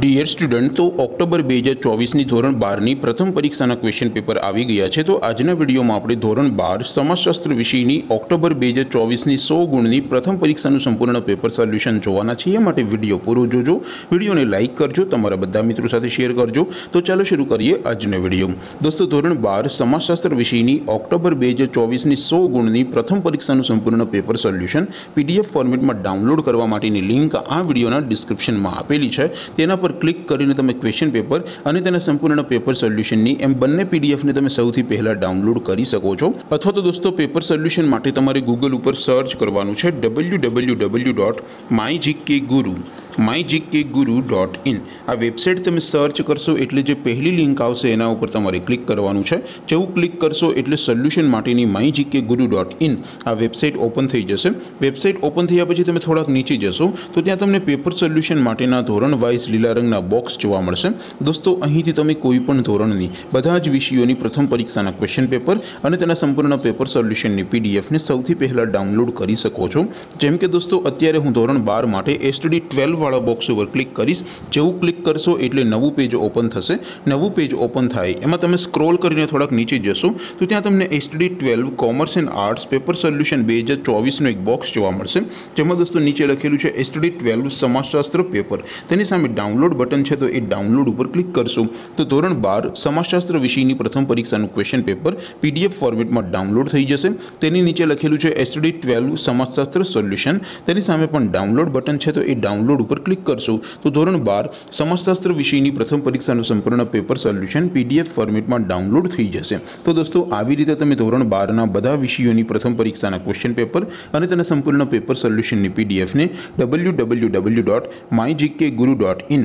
Dear student તો October બે હજાર ચોવીસની ધોરણ બારની પ્રથમ પરીક્ષાના ક્વેશ્ચન પેપર આવી ગયા છે તો આજના વિડીયોમાં આપણે ધોરણ બાર સમાજશાસ્ત્ર વિષયની ઓક્ટોબર બે હજાર ચોવીસની સો ગુણની પ્રથમ પરીક્ષાનું સંપૂર્ણ પેપર સોલ્યુશન જોવાના છીએ એ માટે વિડીયો પૂરો જોજો વિડીયોને લાઇક કરજો તમારા બધા મિત્રો સાથે શેર કરજો તો ચાલો શરૂ કરીએ આજનો વિડીયો દોસ્તો ધોરણ બાર સમાજશાસ્ત્ર વિષયની ઓક્ટોબર બે હજાર ચોવીસની સો ગુણની પ્રથમ પરીક્ષાનું સંપૂર્ણ પેપર સોલ્યુશન પીડીએફ ફોર્મેટમાં ડાઉનલોડ કરવા માટેની લિંક આ વિડીયોના ડિસ્ક્રિપ્શનમાં આપેલી છે તેના પર ક્લિક કરીને તમે ક્વેશ્ચન પેપર અને તેના સંપૂર્ણ પેપર સોલ્યુશનની એમ બંને પીડીએફને તમે સૌથી પહેલાં ડાઉનલોડ કરી શકો છો અથવા તો દોસ્તો પેપર સોલ્યુશન માટે તમારે ગૂગલ ઉપર સર્ચ કરવાનું છે W W W dot my GK guru my GK guru dot in આ વેબસાઇટ તમે સર્ચ કરશો એટલે જે પહેલી લિંક આવશે એના ઉપર તમારે ક્લિક કરવાનું છે જેવું ક્લિક કરશો એટલે સોલ્યુશન માટેની my GK guru dot in આ વેબસાઇટ ઓપન થઈ જશે વેબસાઇટ ઓપન થયા પછી તમે થોડાક નીચે જશો તો ત્યાં તમને પેપર સોલ્યુશન માટેના ધોરણ વાઇઝ લીલા રંગના બોક્સ જોવા મળશે. દોસ્તો, અહીંથી તમે કોઈ પણ ધોરણની, બધા જ વિષયોની પ્રથમ પરીક્ષાના ક્વેશ્ચન પેપર અને તેના સંપૂર્ણ પેપર સોલ્યુશનની પીડીએફને સૌથી પહેલાં ડાઉનલોડ કરી શકો છો. જેમ કે દોસ્તો, અત્યારે હું ધોરણ બાર માટે એસટીડી ટ્વેલ્વ વાળા બોક્સ ઉપર ક્લિક કરીશ. જેવું ક્લિક કરશો એટલે નવું પેજ ઓપન થશે. નવું પેજ ઓપન થાય, એમાં તમે સ્ક્રોલ કરીને થોડાક નીચે જશો, તો ત્યાં તમને STD twelve commerce and arts paper solution બે હજાર ચોવીસનું એક બોક્સ જોવા મળશે. જેમાં દોસ્તો નીચે લખેલું છે એસટીડી ટ્વેલ્વ સમાજશાસ્ત્ર પેપર તેની સામે ડાઉનલોડ બટન છે તો એ ડાઉનલોડ ઉપર ક્લિક કરશો તો ધોરણ બાર સમાજશાસ્ત્ર વિષયની પ્રથમ પરીક્ષાનું ક્વેશ્ચન પેપર પીડીએફ ફોર્મેટમાં ડાઉનલોડ થઈ જશે તેની નીચે લખેલું છે એસટીડી ટ્વેલ્વ સમાજશાસ્ત્ર સોલ્યુશન તેની સામે પણ ડાઉનલોડ બટન છે તો એ ડાઉનલોડ ઉપર ક્લિક કરશો તો ધોરણ બાર સમાજશાસ્ત્ર વિષયની પ્રથમ પરીક્ષાનું સંપૂર્ણ પેપર સોલ્યુશન પીડીએફ ફોર્મેટમાં ડાઉનલોડ થઈ જશે તો દોસ્તો આવી રીતે તમે ધોરણ બારના બધા વિષયોની પ્રથમ પરીક્ષાના ક્વેશ્ચન પેપર અને તેના સંપૂર્ણ પેપર સોલ્યુશનની પીડીએફને W W W dot my GK guru dot in